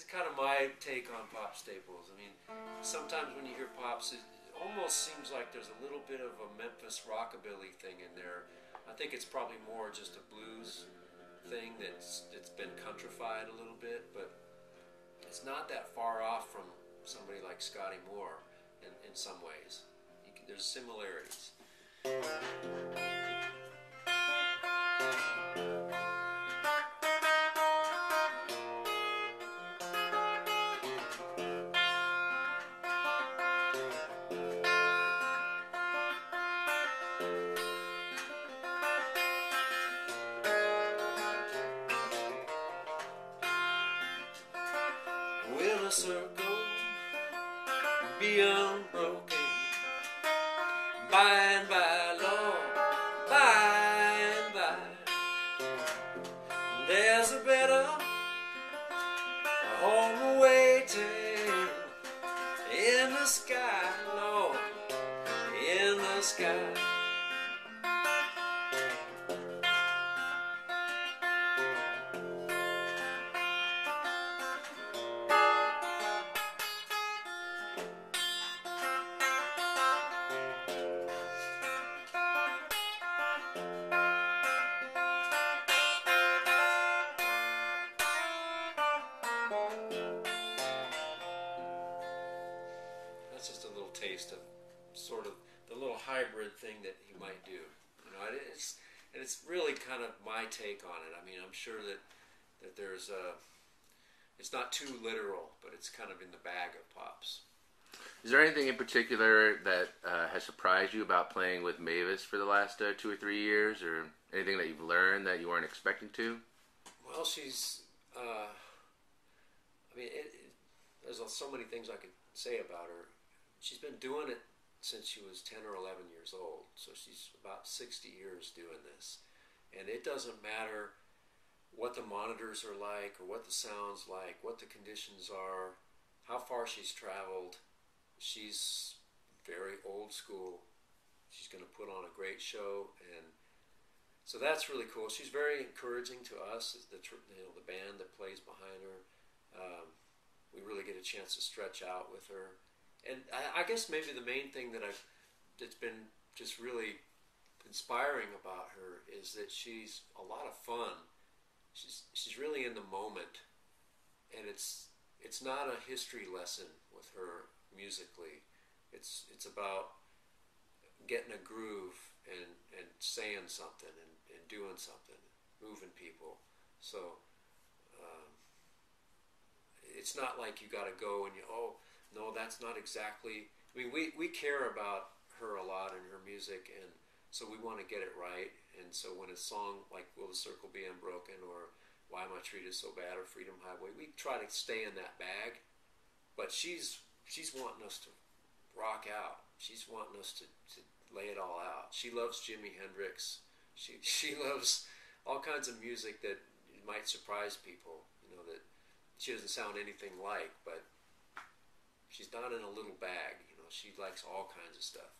is kind of my take on Pop Staples. I mean, sometimes when you hear pops, it almost seems like there's a little bit of a Memphis rockabilly thing in there. I think it's probably more just a blues thing that's it's been countrified a little bit, but it's not that far off from somebody like Scotty Moore in, in some ways. Can, there's similarities. Circle be unbroken? By and by, Lord, by and by, there's a better home waiting in the sky, Lord, in the sky. Taste of sort of the little hybrid thing that he might do. You know, and it's and it's really kind of my take on it. I mean, I'm sure that that there's a it's not too literal, but it's kind of in the bag of pops. Is there anything in particular that uh, has surprised you about playing with Mavis for the last uh, two or three years, or anything that you've learned that you weren't expecting to? Well, she's. Uh, I mean, it, it, there's so many things I could say about her. She's been doing it since she was 10 or 11 years old, so she's about 60 years doing this. And it doesn't matter what the monitors are like, or what the sound's like, what the conditions are, how far she's traveled. She's very old school. She's going to put on a great show, and so that's really cool. She's very encouraging to us, the you know the band that plays behind her. Um, we really get a chance to stretch out with her, and I, I guess maybe the main thing that I've that's been just really inspiring about her is that she's a lot of fun. She's she's really in the moment, and it's it's not a history lesson with her musically. It's it's about getting a groove and, and saying something and, and doing something, moving people. So um, it's not like you got to go and you oh no that's not exactly. I mean we we care about her a lot and her music and so we want to get it right. And so when a song like Will the Circle Be Unbroken or Why Am I Treated So Bad or Freedom Highway, we try to stay in that bag. But she's she's wanting us to rock out. She's wanting us to, to lay it all out. She loves Jimi Hendrix. She she loves all kinds of music that might surprise people. You know that she doesn't sound anything like, but she's not in a little bag. You know she likes all kinds of stuff.